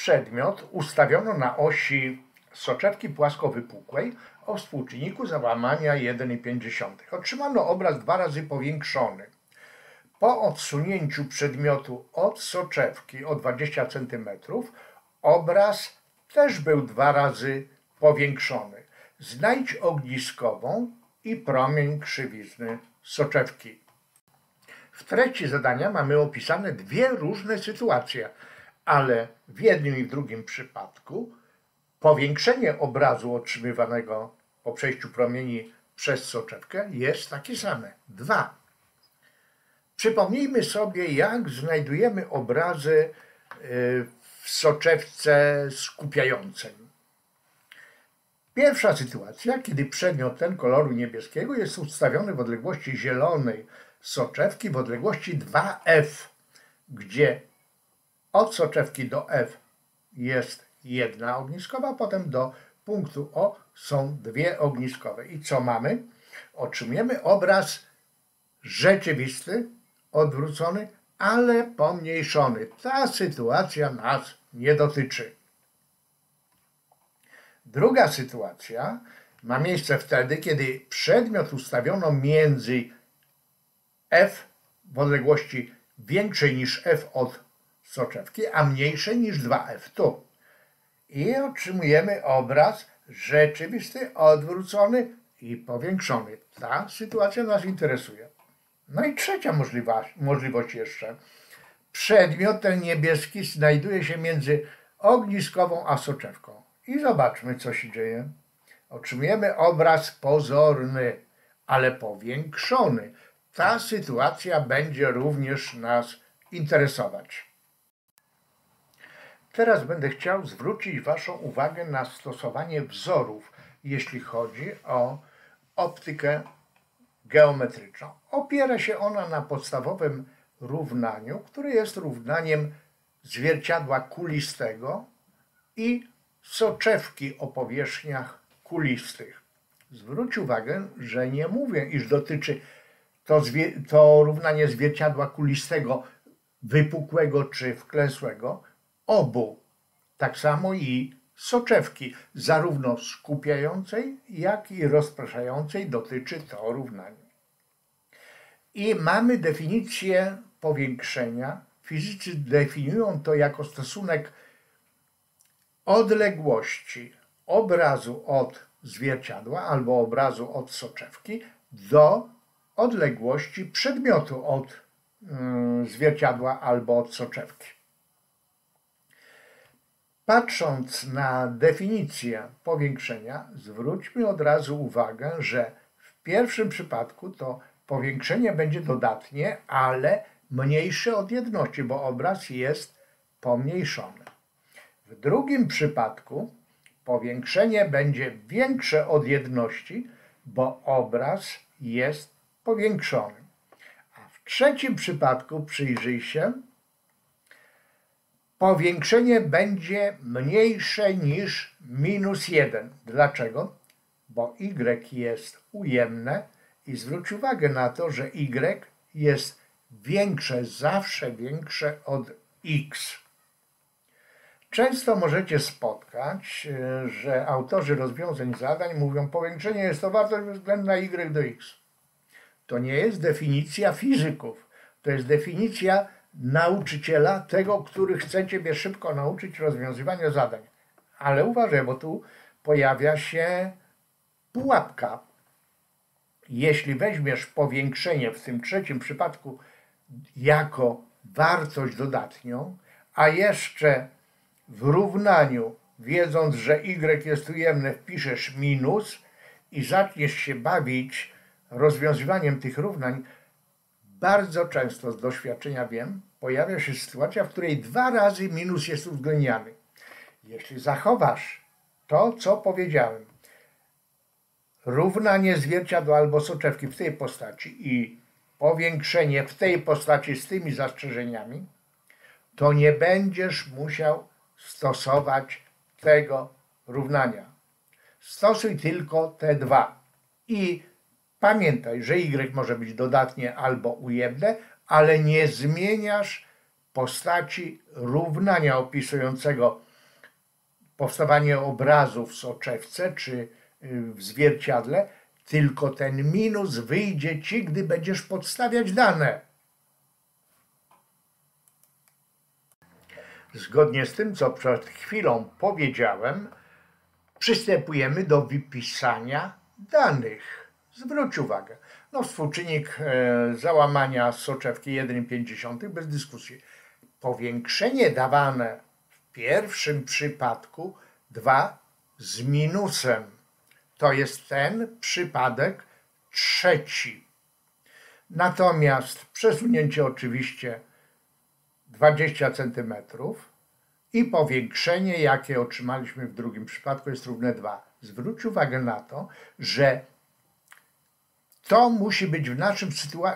przedmiot ustawiono na osi soczewki płasko-wypukłej o współczynniku załamania 1,5. Otrzymano obraz dwa razy powiększony. Po odsunięciu przedmiotu od soczewki o 20 cm obraz też był dwa razy powiększony. Znajdź ogniskową i promień krzywizny soczewki. W treści zadania mamy opisane dwie różne sytuacje, ale w jednym i w drugim przypadku powiększenie obrazu otrzymywanego po przejściu promieni przez soczewkę jest takie same. Dwa. Przypomnijmy sobie, jak znajdujemy obrazy y, w soczewce skupiającej. Pierwsza sytuacja, kiedy przedmiot ten koloru niebieskiego jest ustawiony w odległości zielonej soczewki w odległości 2F, gdzie od soczewki do F jest jedna ogniskowa, potem do punktu O są dwie ogniskowe. I co mamy? Otrzymujemy obraz rzeczywisty, odwrócony, ale pomniejszony. Ta sytuacja nas nie dotyczy. Druga sytuacja ma miejsce wtedy, kiedy przedmiot ustawiono między F w odległości większej niż F od soczewki, a mniejszej niż 2F tu. I otrzymujemy obraz rzeczywisty, odwrócony i powiększony. Ta sytuacja nas interesuje. No i trzecia możliwość, możliwość jeszcze. Przedmiot ten niebieski znajduje się między ogniskową a soczewką. I zobaczmy, co się dzieje. Otrzymujemy obraz pozorny, ale powiększony. Ta sytuacja będzie również nas interesować. Teraz będę chciał zwrócić Waszą uwagę na stosowanie wzorów, jeśli chodzi o optykę geometryczną. Opiera się ona na podstawowym równaniu, które jest równaniem zwierciadła kulistego i soczewki o powierzchniach kulistych. Zwróć uwagę, że nie mówię, iż dotyczy to, to równanie zwierciadła kulistego wypukłego czy wklęsłego, obu, tak samo i soczewki, zarówno skupiającej, jak i rozpraszającej dotyczy to równanie. I mamy definicję powiększenia. Fizycy definiują to jako stosunek odległości obrazu od zwierciadła albo obrazu od soczewki do odległości przedmiotu od mm, zwierciadła albo od soczewki. Patrząc na definicję powiększenia, zwróćmy od razu uwagę, że w pierwszym przypadku to powiększenie będzie dodatnie, ale mniejsze od jedności, bo obraz jest pomniejszony. W drugim przypadku powiększenie będzie większe od jedności, bo obraz jest powiększony. A w trzecim przypadku przyjrzyj się, powiększenie będzie mniejsze niż minus 1. Dlaczego? Bo y jest ujemne i zwróć uwagę na to, że y jest większe, zawsze większe od x. Często możecie spotkać, e, że autorzy rozwiązań zadań mówią, powiększenie jest to wartość względna y do x. To nie jest definicja fizyków, to jest definicja nauczyciela, tego, który chce Ciebie szybko nauczyć rozwiązywania zadań. Ale uważaj, bo tu pojawia się pułapka. Jeśli weźmiesz powiększenie w tym trzecim przypadku jako wartość dodatnią, a jeszcze w równaniu, wiedząc, że y jest ujemne, wpiszesz minus i zaczniesz się bawić rozwiązywaniem tych równań, bardzo często z doświadczenia wiem, pojawia się sytuacja, w której dwa razy minus jest uwzględniany. Jeśli zachowasz to, co powiedziałem, równanie zwierciadła albo soczewki w tej postaci i powiększenie w tej postaci z tymi zastrzeżeniami, to nie będziesz musiał stosować tego równania. Stosuj tylko te dwa. I pamiętaj, że y może być dodatnie albo ujemne, ale nie zmieniasz postaci równania opisującego powstawanie obrazu w soczewce czy y, w zwierciadle, tylko ten minus wyjdzie ci, gdy będziesz podstawiać dane. Zgodnie z tym, co przed chwilą powiedziałem, przystępujemy do wypisania danych. Zwróć uwagę, no współczynnik e, załamania soczewki 1,5 bez dyskusji. Powiększenie dawane w pierwszym przypadku 2 z minusem. To jest ten przypadek trzeci. Natomiast przesunięcie oczywiście 20 cm i powiększenie, jakie otrzymaliśmy w drugim przypadku, jest równe 2. Zwróć uwagę na to, że to musi być w naszym,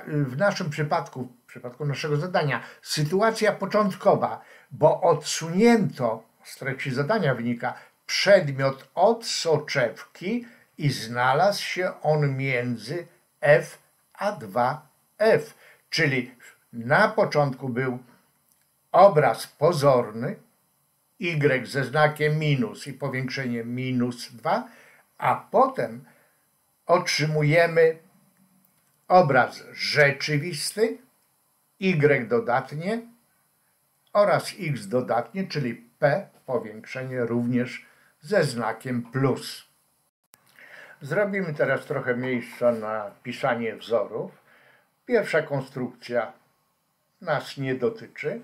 w naszym przypadku, w przypadku naszego zadania, sytuacja początkowa, bo odsunięto, z treści zadania wynika, przedmiot od soczewki i znalazł się on między F a 2F. Czyli na początku był obraz pozorny, Y ze znakiem minus i powiększenie minus 2, a potem otrzymujemy obraz rzeczywisty, Y dodatnie oraz X dodatnie, czyli P powiększenie również ze znakiem plus. Zrobimy teraz trochę miejsca na pisanie wzorów. Pierwsza konstrukcja nas nie dotyczy.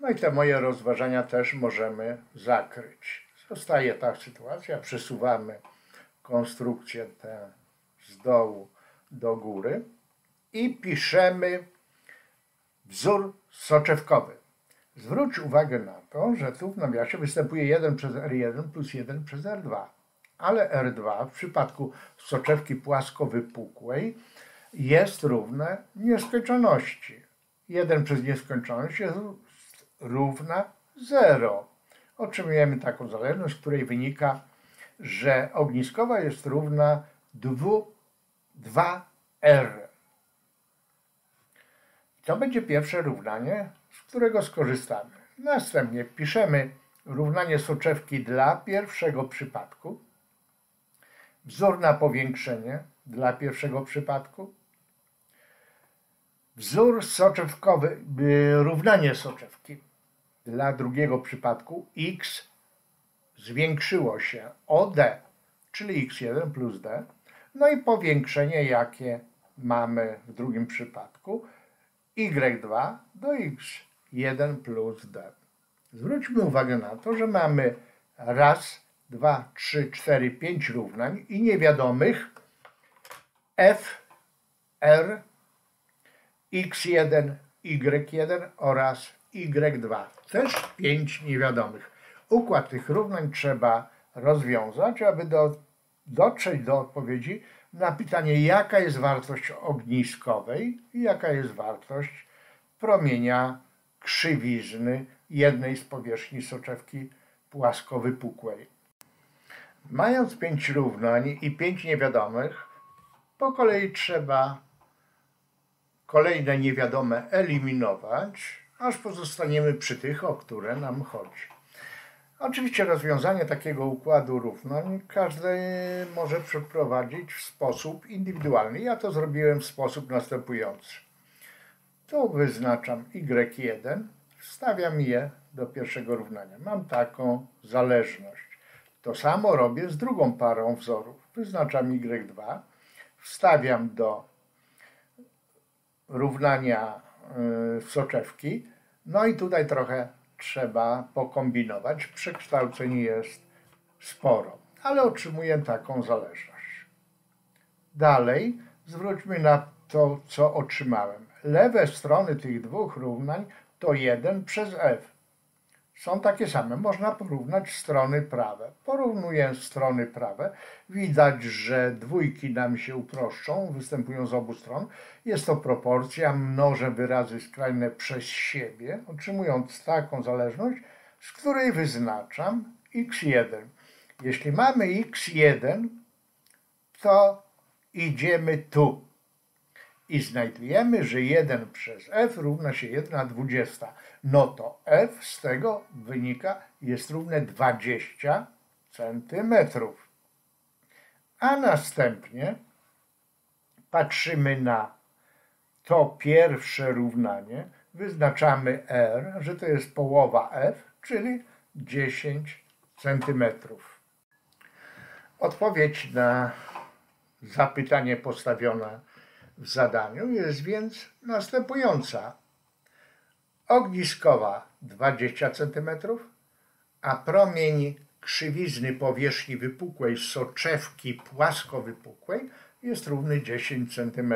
No i te moje rozważania też możemy zakryć. Zostaje ta sytuacja, przesuwamy konstrukcję tę z dołu do góry i piszemy wzór soczewkowy. Zwróć uwagę na to, że tu w nawiasie występuje 1 przez R1 plus 1 przez R2, ale R2 w przypadku soczewki płasko-wypukłej jest równe nieskończoności. 1 przez nieskończoność jest równa 0. Otrzymujemy taką zależność, z której wynika, że ogniskowa jest równa 2R. To będzie pierwsze równanie, z którego skorzystamy. Następnie piszemy równanie soczewki dla pierwszego przypadku, wzór na powiększenie dla pierwszego przypadku, wzór soczewkowy, równanie soczewki dla drugiego przypadku x zwiększyło się o d, czyli x1 plus d, no i powiększenie, jakie mamy w drugim przypadku, y2 do x1 plus d. Zwróćmy uwagę na to, że mamy raz, dwa, trzy, cztery, pięć równań i niewiadomych f, r, x1, y1 oraz y2. Też pięć niewiadomych. Układ tych równań trzeba rozwiązać, aby do, dotrzeć do odpowiedzi na pytanie, jaka jest wartość ogniskowej i jaka jest wartość promienia krzywizny jednej z powierzchni soczewki płasko-wypukłej. Mając pięć równań i pięć niewiadomych, po kolei trzeba kolejne niewiadome eliminować, aż pozostaniemy przy tych, o które nam chodzi. Oczywiście rozwiązanie takiego układu równań każdy może przeprowadzić w sposób indywidualny. Ja to zrobiłem w sposób następujący. Tu wyznaczam y1, wstawiam je do pierwszego równania. Mam taką zależność. To samo robię z drugą parą wzorów. Wyznaczam y2, wstawiam do równania y, soczewki. No i tutaj trochę trzeba pokombinować. Przekształceń jest sporo, ale otrzymuję taką zależność. Dalej zwróćmy na to, co otrzymałem. Lewe strony tych dwóch równań to 1 przez f są takie same. Można porównać strony prawe. Porównuję strony prawe. Widać, że dwójki nam się uproszczą, występują z obu stron. Jest to proporcja, mnożę wyrazy skrajne przez siebie, otrzymując taką zależność, z której wyznaczam x1. Jeśli mamy x1, to idziemy tu i znajdujemy, że 1 przez f równa się 1 na 20. No to f z tego wynika jest równe 20 cm. A następnie patrzymy na to pierwsze równanie, wyznaczamy R, że to jest połowa F, czyli 10 cm. Odpowiedź na zapytanie postawione w zadaniu jest więc następująca. Ogniskowa 20 cm, a promień krzywizny powierzchni wypukłej soczewki płasko wypukłej jest równy 10 cm.